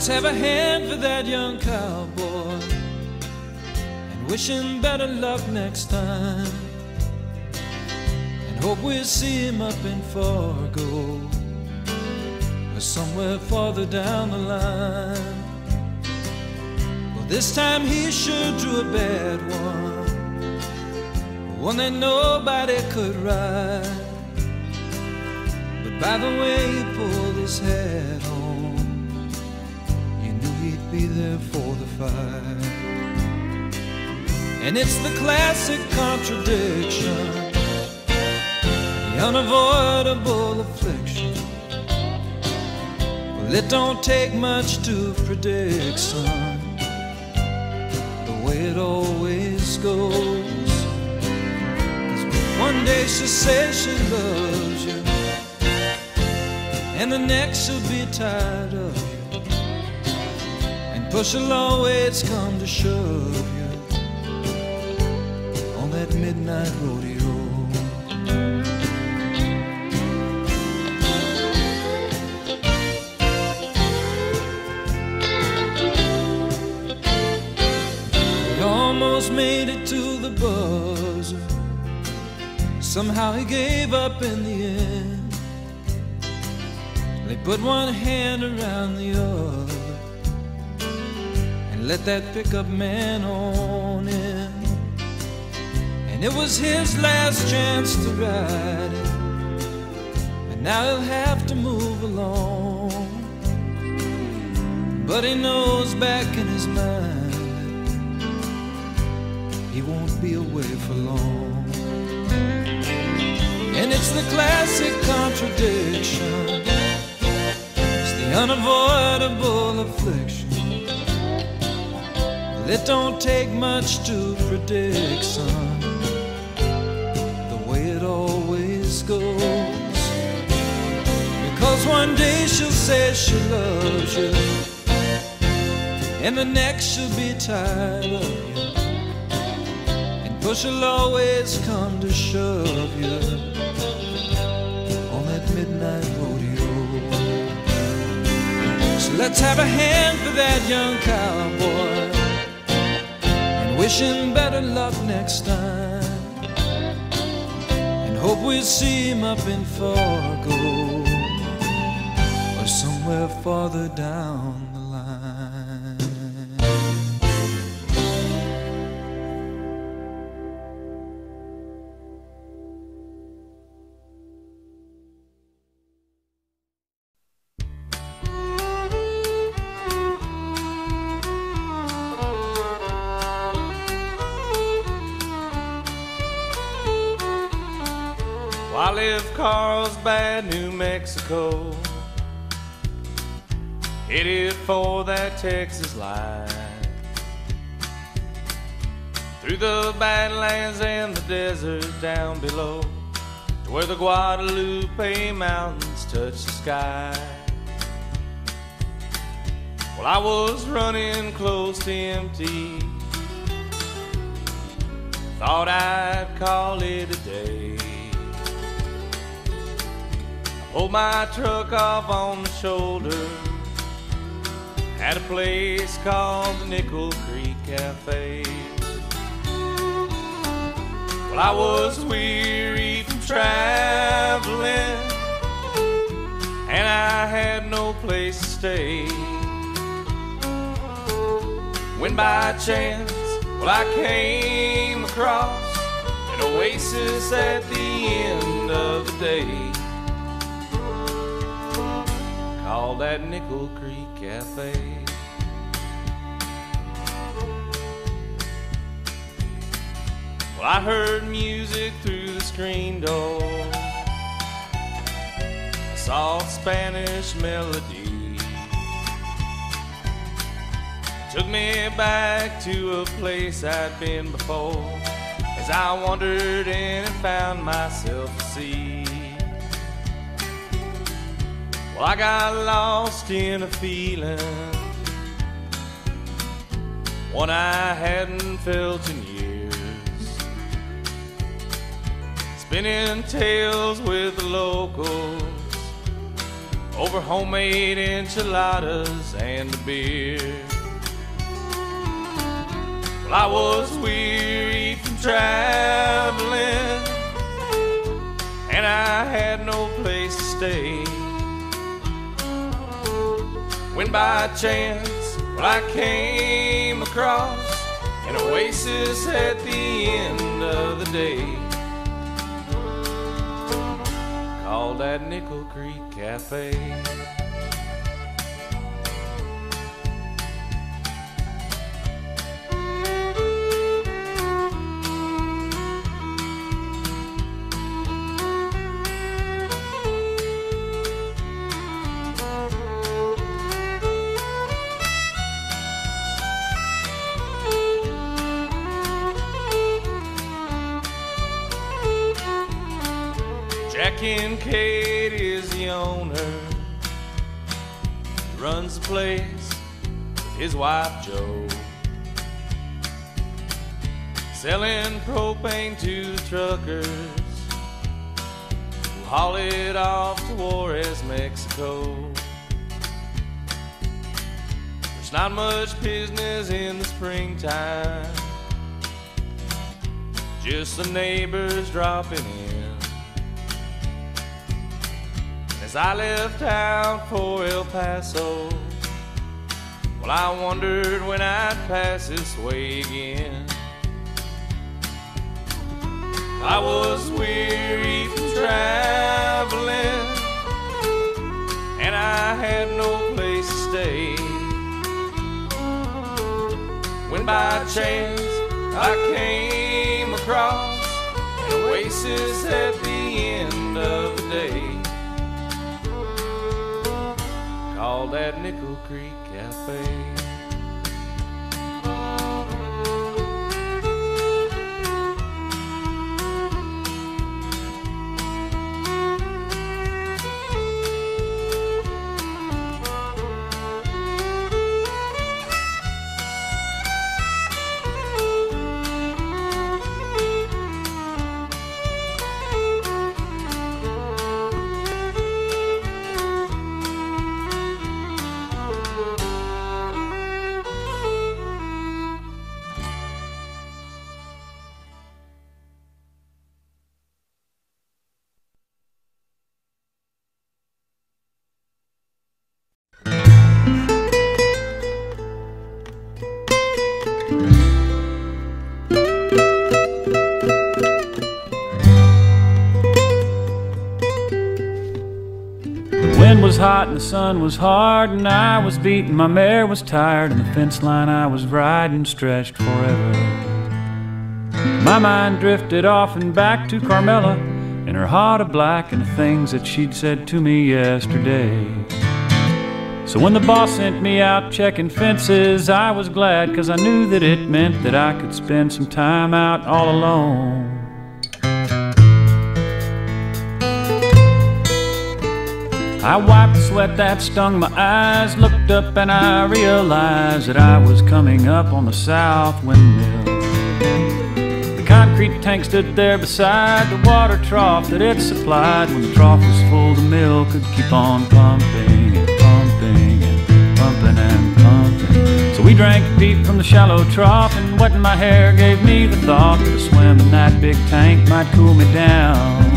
let's have a hand for that young cowboy and wish him better luck next time. And hope we'll see him up in Fargo or somewhere farther down the line. Well, this time he sure drew a bad one, one that nobody could ride. But by the way he pulled his head he'd be there for the fight. And it's the classic contradiction, the unavoidable affliction. Well, it don't take much to predict, son, the way it always goes. 'Cause one day she says she loves you, and the next she'll be tired of push will always come to shove you on that midnight rodeo. He almost made it to the buzzer. Somehow he gave up in the end. They put one hand around the other let that pickup man on in. And it was his last chance to ride it. And now he'll have to move along. But he knows back in his mind he won't be away for long. And it's the classic contradiction, it's the unavoidable affliction. It don't take much to predict, son, the way it always goes. Because one day she'll say she loves you, and the next she'll be tired of you. And push will always come to shove you on that midnight rodeo. So let's have a hand for that young cowboy and wish him better luck next time. And hope we see him up in Fargo or somewhere farther down the line. Well, live Carlsbad, New Mexico. Headed for that Texas line. Through the Badlands and the desert down below to where the Guadalupe Mountains touch the sky. Well, I was running close to empty. Thought I'd call it a day. Pulled my truck off on the shoulder at a place called the Nickel Creek Cafe. Well, I was weary from traveling, and I had no place to stay. When by chance, well, I came across an oasis at the end of the day called that Nickel Creek Cafe. Well, I heard music through the screen door, a soft Spanish melody. Took me back to a place I'd been before as I wandered in and found myself a seat. Well, I got lost in a feeling, one I hadn't felt in years. Spinning tales with the locals over homemade enchiladas and beer. Well, I was weary from traveling, and I had no place to stay. When by chance, well, I came across an oasis at the end of the day. Called that Nickel Creek Cafe. Jack Kincaid is the owner. He runs the place with his wife Joe. Selling propane to truckers who haul it off to Juarez, Mexico. There's not much business in the springtime, just the neighbors dropping in. As I left town for El Paso, well, I wondered when I'd pass this way again. I was weary from traveling, and I had no place to stay. When by chance I came across an oasis at the end of called that Nickel Creek Cafe. Hot and the sun was hard, and I was beaten. My mare was tired, and the fence line I was riding stretched forever. My mind drifted off and back to Carmela and her heart of black and the things that she'd said to me yesterday. So when the boss sent me out checking fences, I was glad because I knew that it meant that I could spend some time out all alone. I wiped the sweat that stung my eyes, looked up and I realized that I was coming up on the south windmill. The concrete tank stood there beside the water trough that it supplied. When the trough was full, the mill could keep on pumping and pumping and pumping and pumping. So we drank deep from the shallow trough, and wetting my hair gave me the thought that a swim in that big tank might cool me down.